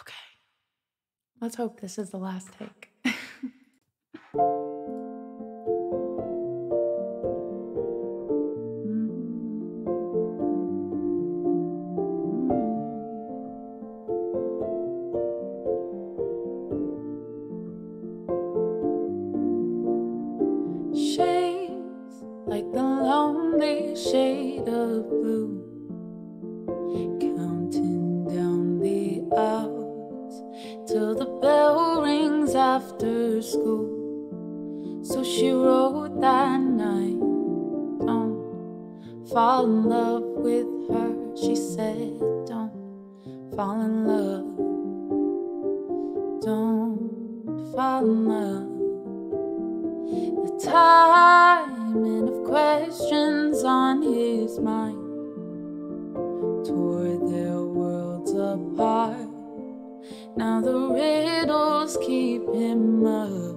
Okay. Let's hope this is the last take. Shades like the lonely shade of blue, till the bell rings after school. So she wrote that night, Don't fall in love with her. She said, Don't fall in love. Don't fall in love. The timing of questions on his mind tore their worlds apart. Now the riddles keep him up.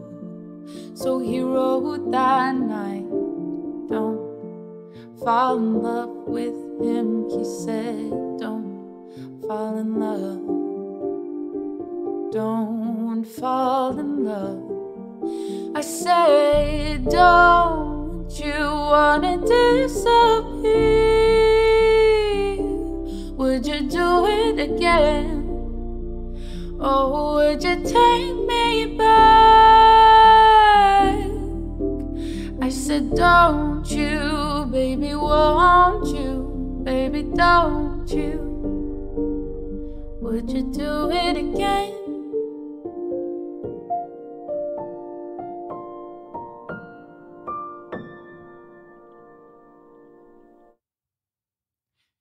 So he wrote that night, Don't fall in love with him. He said, Don't fall in love. Don't fall in love. I said, Don't you wanna disappear? Would you do it again? Or would you take me back? I said, Don't you, baby, won't you? Baby, don't you? Would you do it again?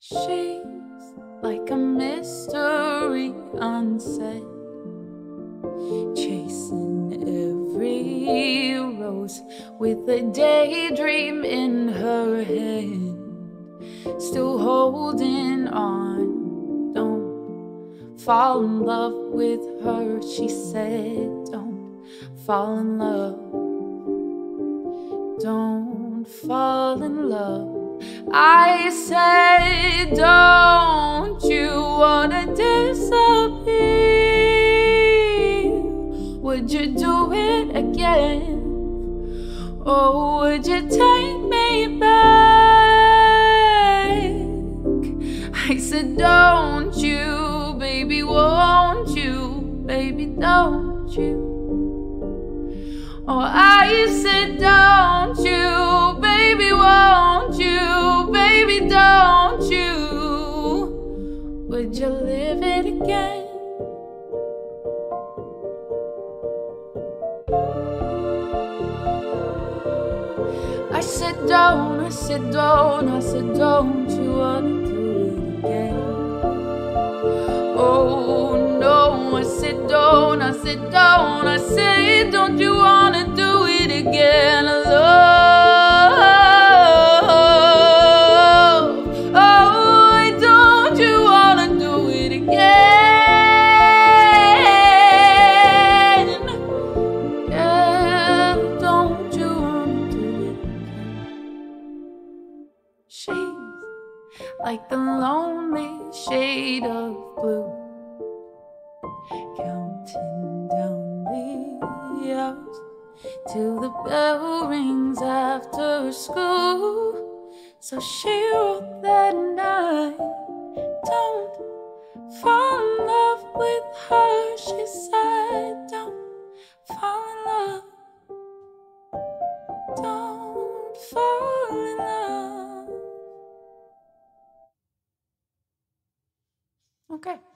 She's like a mystery unsaid, chasing every rose with a daydream in her head, still holding on. Don't fall in love with her, she said. Don't fall in love. Don't fall in love. I said, Don't you wanna disappear? Would you do it again? Or would you take me back? I said, Don't you, baby, won't you? Baby, don't you? Oh, I said, Don't you, baby, won't you? Baby, don't you? Would you live it again? Said, Don't, I said, Don't, I said, Don't you wanna do it again? Oh no, I said, Don't, I said, Don't, I said, Don't you wanna do it again? Love, She's like the lonely shade of blue, counting down the hours till the bell rings after school. So she wrote that night, Don't fall in love with her. She said, Okay.